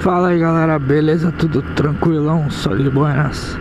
Fala aí galera, beleza? Tudo tranquilão, só de buenas.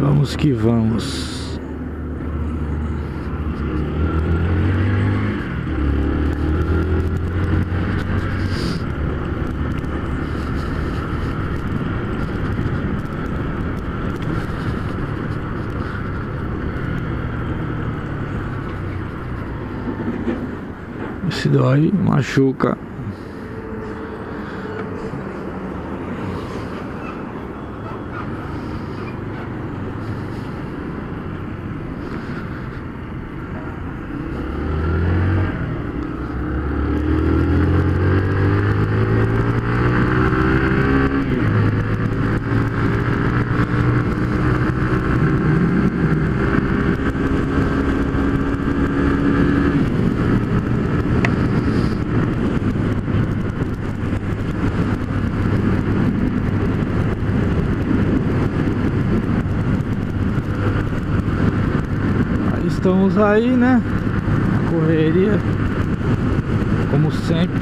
Vamos que vamos. Se dói, machuca. Aí Estamos aí, né? Correria, como sempre.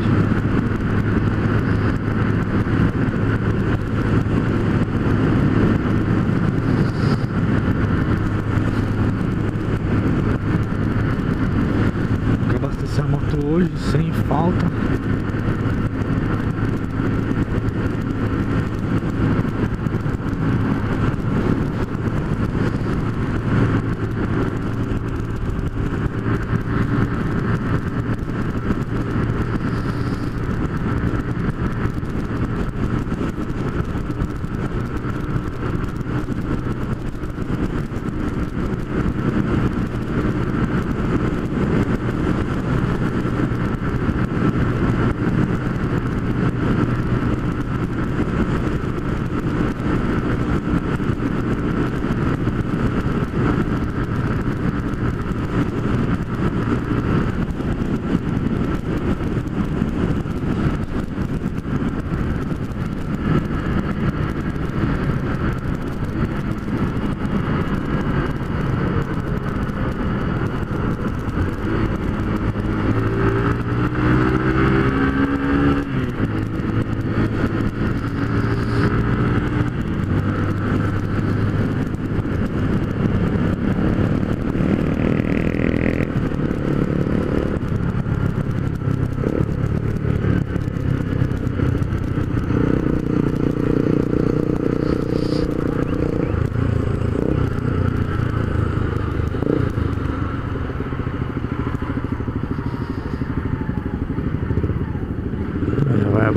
Tem que abastecer a moto hoje, sem falta.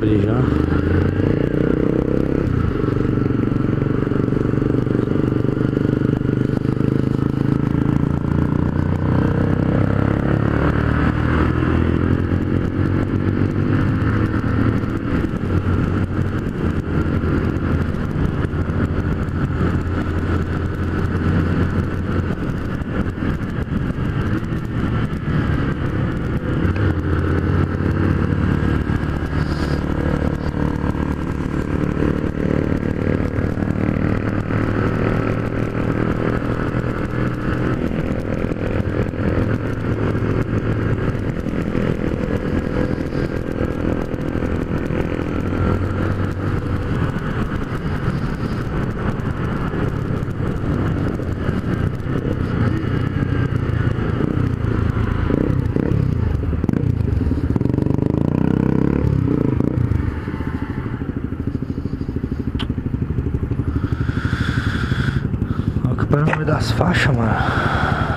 Abrir já. Olha das faixas, mano.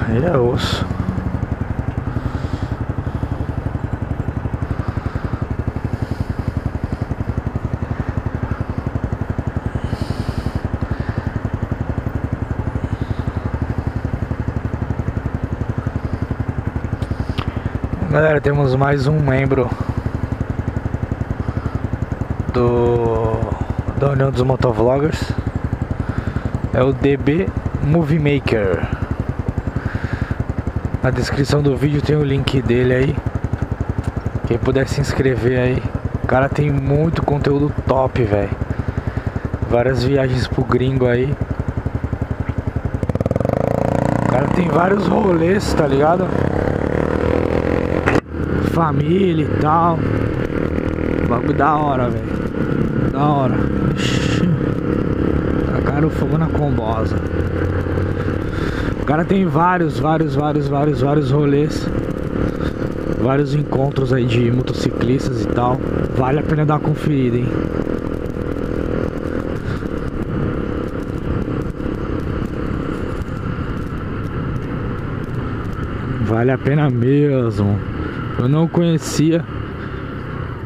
Aí é osso. Galera, temos mais um membro do da União dos Motovloggers. É o DB Movie Maker. Na descrição do vídeo tem o link dele aí. Quem puder se inscrever aí. O cara tem muito conteúdo top, velho. Várias viagens pro gringo aí. O cara tem vários rolês, tá ligado? família e tal. Bagulho da hora, velho. Da hora. Tacaram fogo na combosa. Cara tem vários, vários, vários, vários, vários rolês. Vários encontros aí de motociclistas e tal. Vale a pena dar uma conferida, hein? Vale a pena mesmo. Eu não conhecia.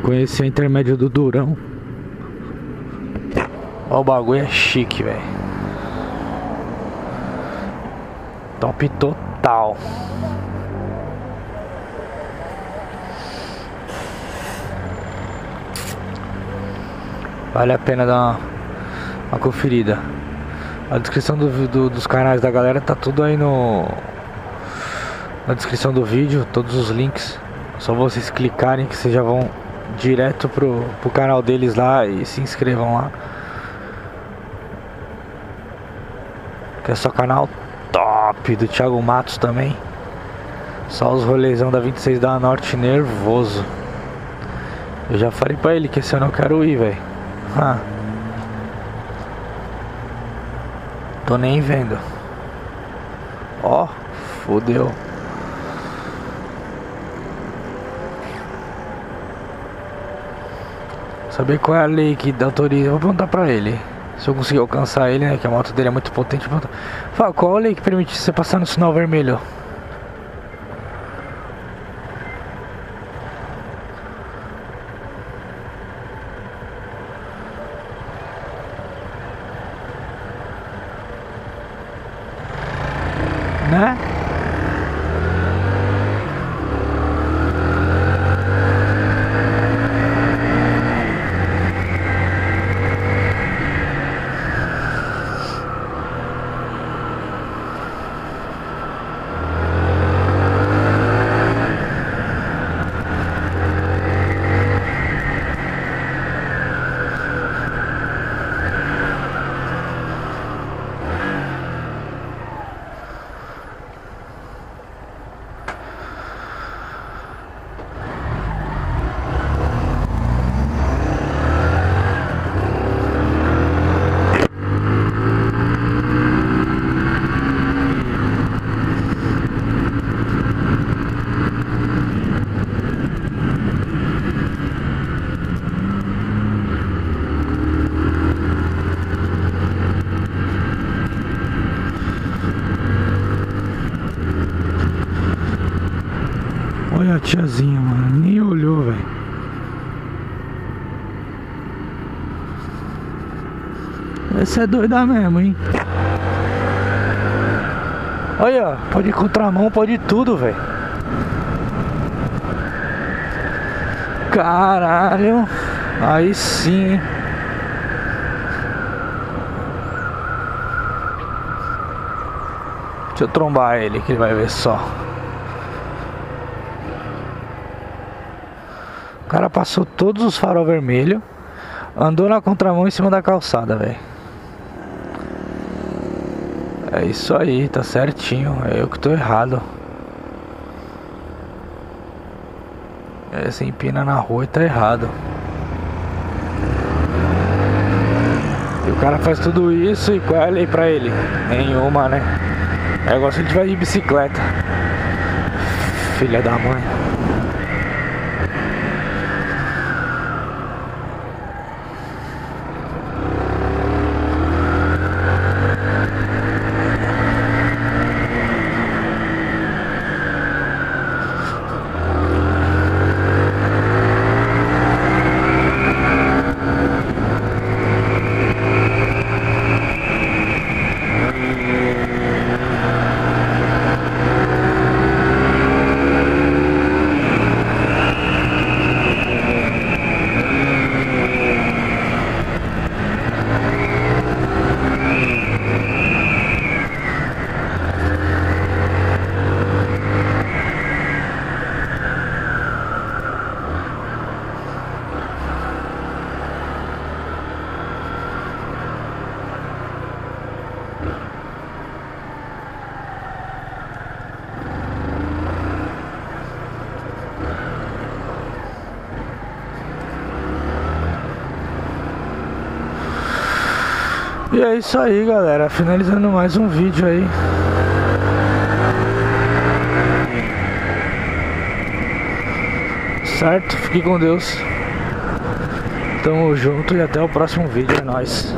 Conheci a intermédia do Durão. Ó, o bagulho é chique, velho. Top total. Vale a pena dar uma, uma conferida. A descrição do, do, dos canais da galera tá tudo aí no na descrição do vídeo, todos os links. Só vocês clicarem que vocês já vão direto pro, pro canal deles lá e se inscrevam lá. Que é só canal top do Thiago Matos também. Só os rolezão da 26 da Norte nervoso. Eu já falei pra ele que esse ano eu quero ir, velho. Ah. Tô nem vendo. Ó, fodeu. Saber qual é a lei que autoriza. Vou perguntar pra ele. Se eu conseguir alcançar ele, né? Que a moto dele é muito potente. Fala, qual a lei que permite você passar no sinal vermelho? Né? Olha a tiazinha, mano. Nem olhou, velho. Essa é doida mesmo, hein? Olha, pode ir contramão, pode ir tudo, velho. Caralho. Aí sim. Deixa eu trombar ele que ele vai ver só. Cara passou todos os farol vermelhos, andou na contramão em cima da calçada, velho. É isso aí, tá certinho. É eu que tô errado. É, se empina na rua e tá errado. E o cara faz tudo isso e qual é a lei pra ele? Nenhuma, né? É igual se ele tiver de bicicleta. Filha da mãe. E é isso aí, galera. Finalizando mais um vídeo aí. Certo? Fique com Deus. Tamo junto e até o próximo vídeo. É nóis.